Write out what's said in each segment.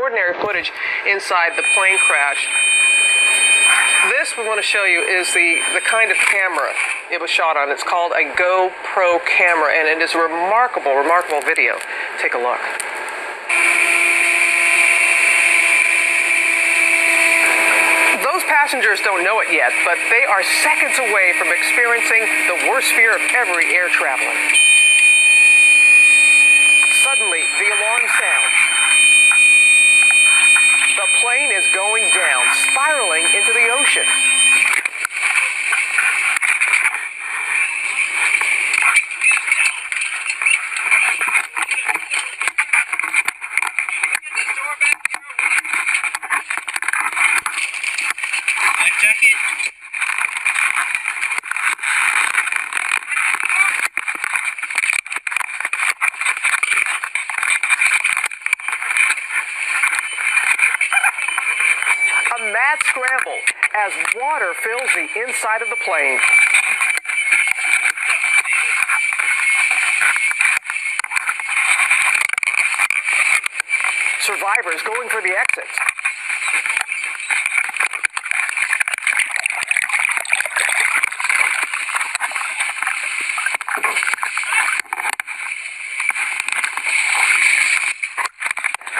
Ordinary footage inside the plane crash. This we want to show you is the, the kind of camera it was shot on. It's called a GoPro camera, and it is a remarkable, remarkable video. Take a look. Those passengers don't know it yet, but they are seconds away from experiencing the worst fear of every air traveler. Suddenly, the alarm sounds. The plane is going down, spiraling into the ocean. Jacket. Mad scramble as water fills the inside of the plane. Survivors going for the exits.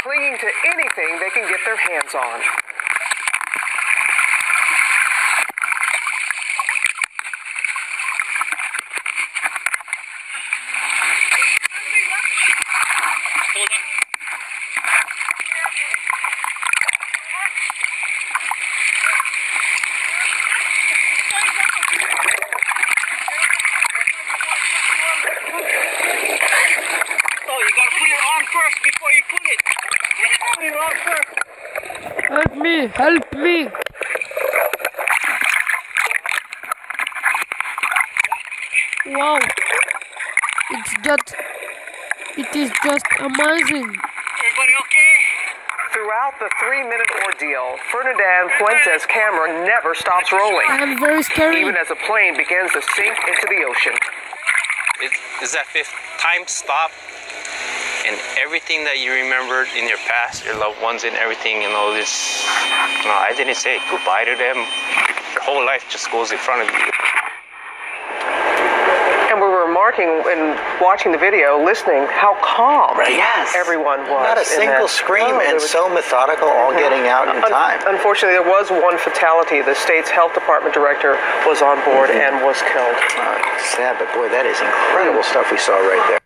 Clinging to anything they can get their hands on. Help me! Help me! Wow! It's just. It is just amazing. Everybody okay? Throughout the three minute ordeal, Ferdinand Puentes' camera never stops rolling, I am very scary. even as the plane begins to sink into the ocean. It is that fifth time stop and everything that you remembered in your past, your loved ones and everything, you know, this no, I didn't say goodbye to them. Your whole life just goes in front of you. And we were remarking and watching the video, listening, how calm Yes. everyone was. Not a single scream No, and was- so methodical, all getting out in Un- time. Unfortunately, there was one fatality. The state's health department director was on board and was killed. Uh, sad, but boy, that is incredible stuff we saw right there.